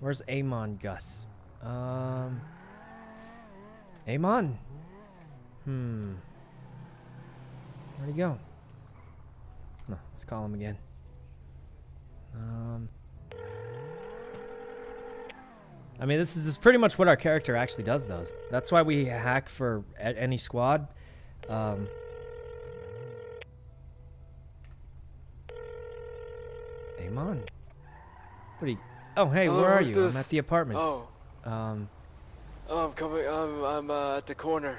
Where's Amon Gus? Um. Amon. Hmm. Where'd he go? No, let's call him again. Um. I mean, this is, this is pretty much what our character actually does, though. That's why we hack for any squad. Um, Amon. You? Oh, hey, Hello, where are who's you? I'm at the apartments. Oh, Um, oh, I'm coming. I'm I'm uh, at the corner.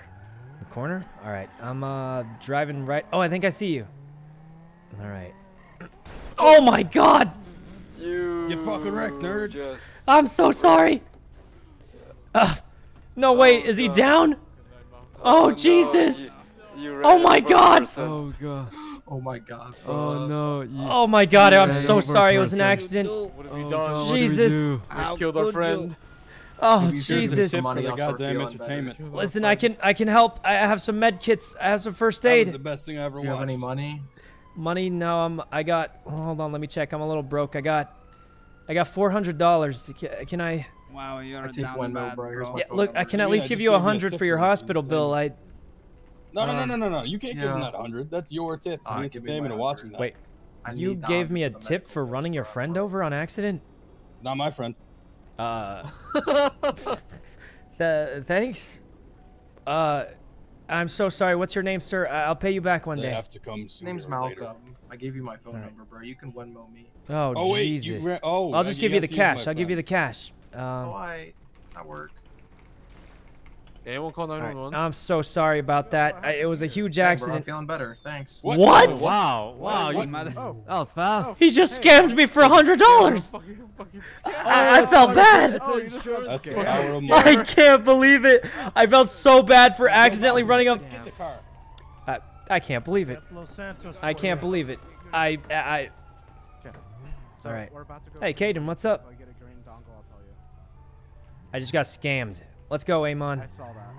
the corner? All right. I'm uh driving right. Oh, I think I see you. All right. Oh my God! You. You fucking wrecked, nerd. Just. I'm so sorry. Uh, no, wait. Oh, is he God. down? Oh, no, Jesus. You, you Oh my God. person. Oh god. Oh my god. Oh uh, no. You, Oh my God! I'm so sorry. It was an accident. What have oh, you God, done? what do we Jesus. do? We killed our friend. Oh Maybe here's some Jesus! tip money for the goddamn entertainment. Listen, I can I can help. I have some med kits. I have some first aid. That was aid. the best thing I ever Do you have any money? Money? No, I'm. I got. Hold on, let me check. I'm a little broke. I got. I got four hundred dollars. Can, can I? Wow, you're I take down one bad, bro. Bro. Yeah, look, I can at least just give you a gave me a hundred for your hospital bill. I. No, no, no, Uh, no, no, no. You can't give him that hundred. That's your tip for Ah, the give me entertainment of my watching 100. that. Wait, I you gave me a tip for running your friend bro. over on accident? Not my friend. Uh. th- thanks. Uh, I'm so sorry. What's your name, sir? I- I'll pay you back one They day. have to come His sooner name's Malcolm. later. I gave you my phone Alright. number, bro. You can Venmo me. Oh, Oh wait, Jesus. you oh. I'll just give you the guess he's my cash. I'll give you the friend. cash. Oh, Um, I at work. Anyone call all right. 911? I'm so sorry about that. I, it was a huge Hey, bro, I'm accident. feeling better. Thanks. What? What? Oh, wow, wow, What? you mother. That was fast. Oh, he just scammed me for a hundred dollars. I, I oh, felt bad. Oh, That's the I can't believe it. I felt so bad for accidentally running up. Get the car. I, I can't believe it. I can't believe it. I I. So Alright. we're about to go Hey, green. Caden, what's up? If I get a green dongle, I'll tell you. I just got scammed. Let's go, Amon. I saw that.